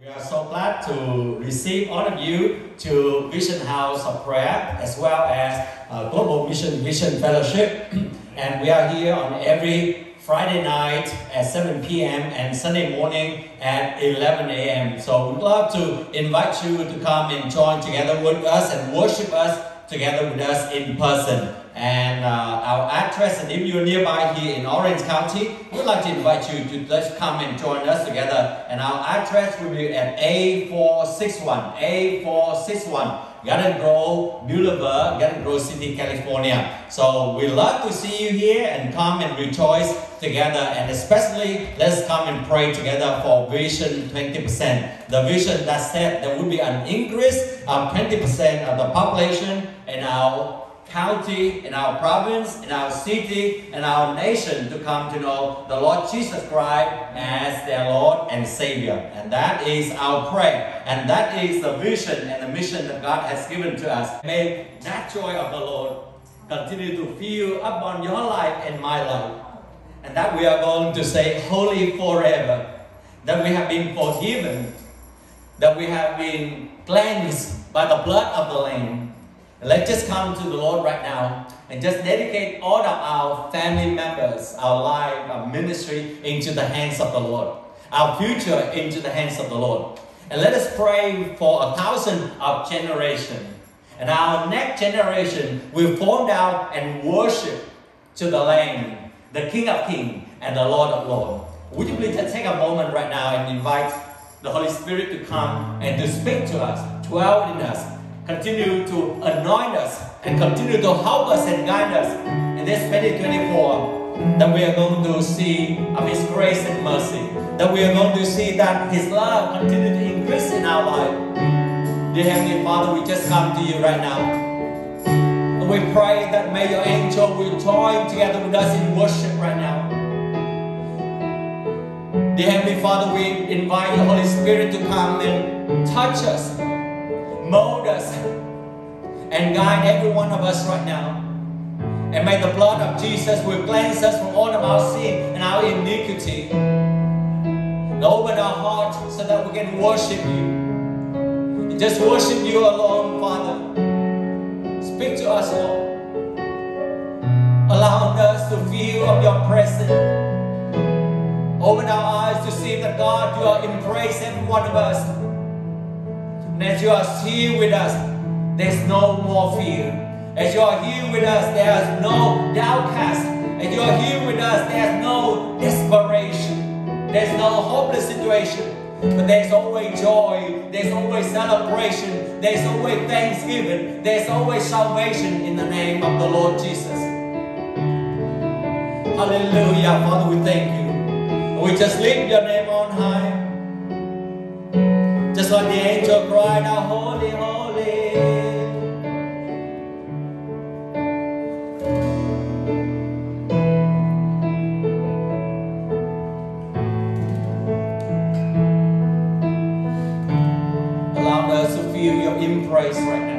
We are so glad to receive all of you to Vision House of Prayer as well as uh, Global Mission Vision Fellowship. and we are here on every Friday night at 7 p.m. and Sunday morning at 11 a.m. So we'd love to invite you to come and join together with us and worship us together with us in person. And uh, our address, and if you're nearby here in Orange County, we'd like to invite you to just come and join us together. And our address will be at A461, A461, Garden Grove Boulevard, Garden Grove City, California. So we love to see you here and come and rejoice together. And especially, let's come and pray together for Vision 20%. The vision that said there will be an increase of 20% of the population in our county, in our province, in our city, in our nation to come to know the Lord Jesus Christ as their Lord and Savior. And that is our prayer. And that is the vision and the mission that God has given to us. May that joy of the Lord continue to fill upon your life and my life. And that we are going to say holy forever. That we have been forgiven. That we have been cleansed by the blood of the Lamb Let's just come to the Lord right now and just dedicate all of our family members, our life, our ministry into the hands of the Lord, our future into the hands of the Lord. And let us pray for a thousand of generation. And our next generation will form out and worship to the Lamb, the King of Kings and the Lord of Lords. Would you please take a moment right now and invite the Holy Spirit to come and to speak to us, dwell in us, continue to anoint us and continue to help us and guide us in this 2024 that we are going to see of His grace and mercy, that we are going to see that His love continue to increase in our life. Dear Heavenly Father, we just come to you right now. And we pray that may your angel will join together with us in worship right now. Dear Heavenly Father, we invite the Holy Spirit to come and touch us mold us, and guide every one of us right now. And may the blood of Jesus will cleanse us from all of our sin and our iniquity. And open our hearts so that we can worship you. And just worship you alone, Father. Speak to us, Lord. Allowing us to feel of your presence. Open our eyes to see that God, you are embrace every one of us. As you are here with us, there's no more fear. As you are here with us, there's no downcast. As you are here with us, there's no desperation. There's no hopeless situation. But there's always joy. There's always celebration. There's always thanksgiving. There's always salvation in the name of the Lord Jesus. Hallelujah. Father, we thank you. We just lift your name on high. Like the angel cried out, Holy, Holy. Allow us to feel your embrace right now.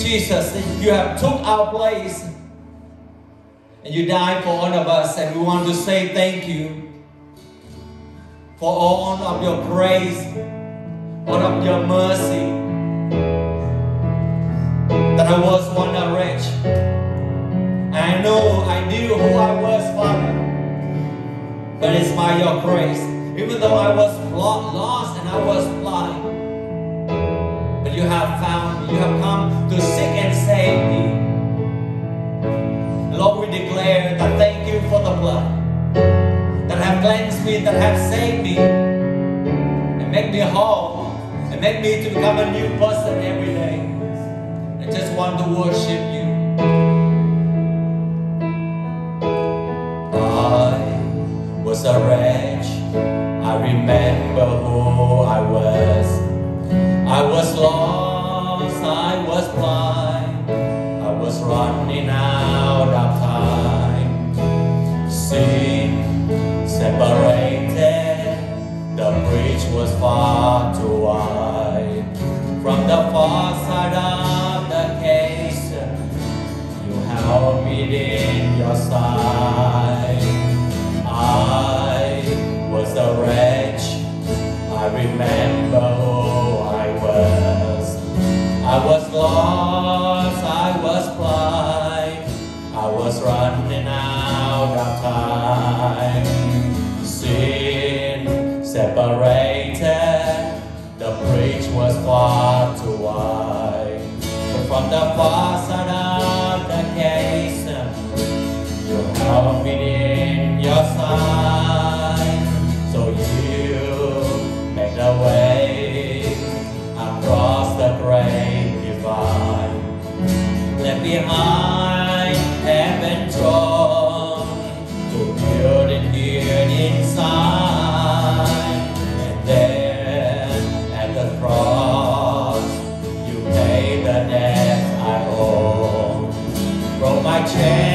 Jesus, you have took our place and you died for all of us and we want to say thank you for all of your grace, all of your mercy. That I was one a wretch. I know I knew who I was, Father. But it's by your grace. Even though I was lost I was blind, but you have found me. You have come to seek and save me. Lord, we declare that thank you for the blood that have cleansed me, that have saved me, and make me whole, and make me to become a new person every day. I just want to worship you. I was a wretch. Remember who I was. I was lost. I was blind, I was running out of time. Sin separated, the bridge was far too wide. From the far side of the case, you held me in your side. Remember who I was. I was lost, I was blind, I was running out of time. Sin separated, the bridge was far too wide. But from the far side of the case, you held me in your side, behind have been drawn to build it here inside. And then at the cross, you paid the debt I owe. Broke my chains,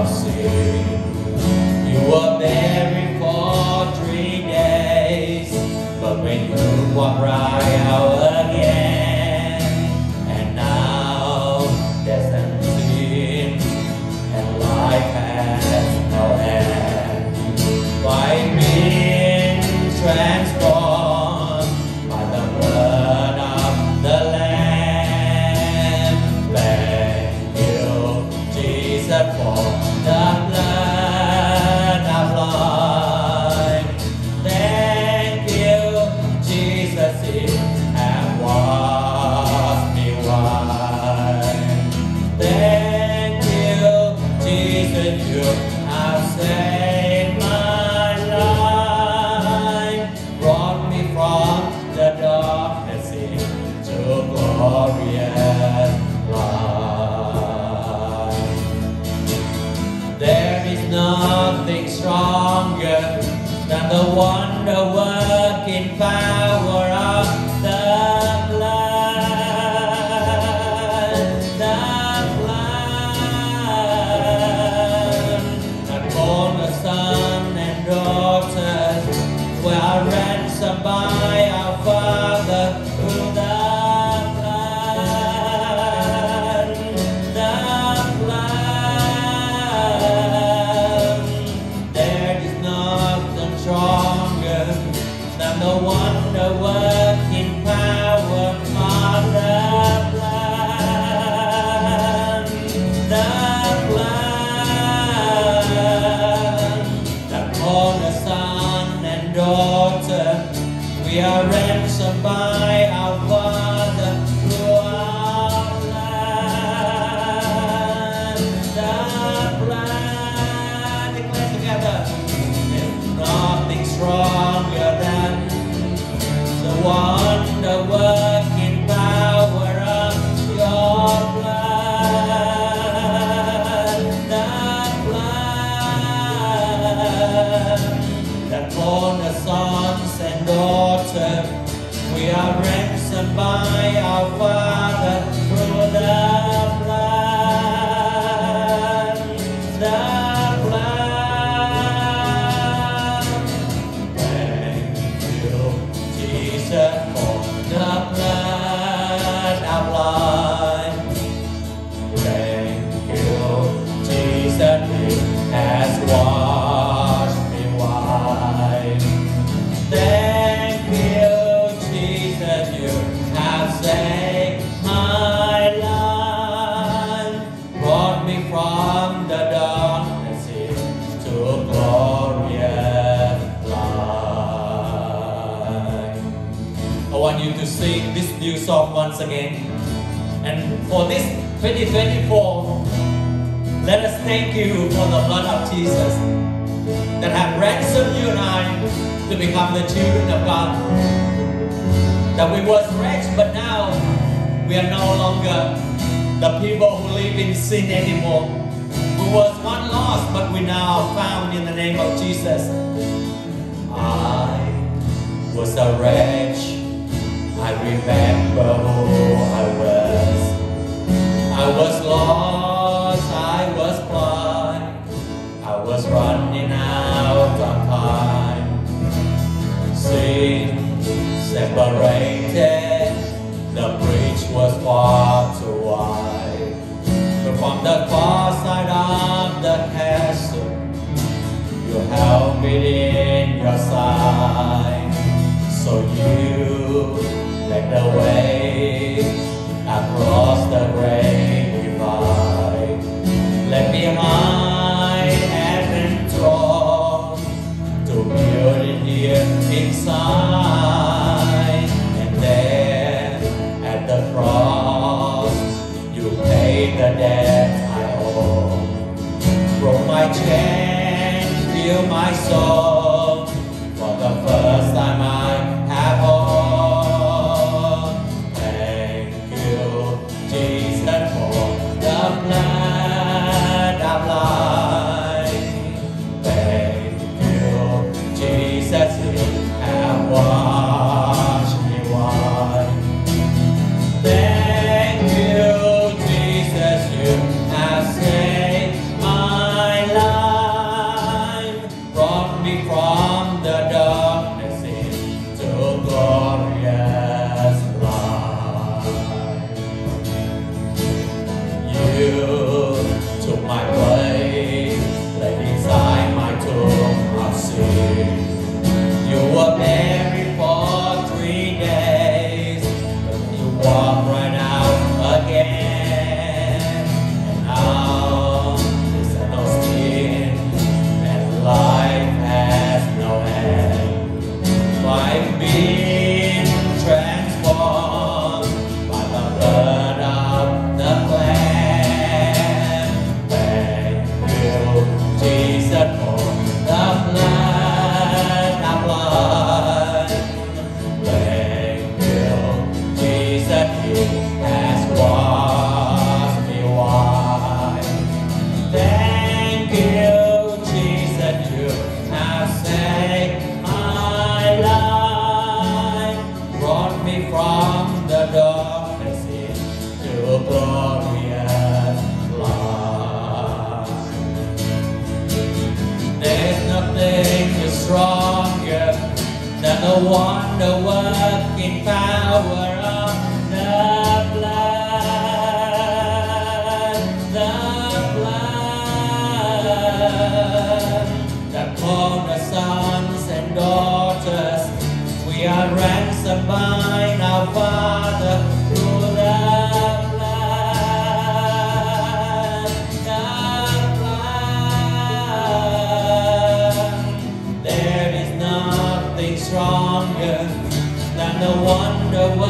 I'll see. Song once again. And for this 2024, let us thank you for the blood of Jesus that have ransomed you and I to become the children of God. That we was wretched, but now we are no longer the people who live in sin anymore. We was one lost, but we now found in the name of Jesus. I was a wretch. I remember who I was. I was lost, I was blind, I was running out of time. Sin separated, the bridge was far too wide. From the far side of the castle, you held me in your side. So you the across the great power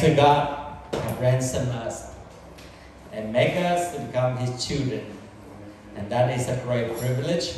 To God and ransom us and make us to become his children. And that is a great privilege.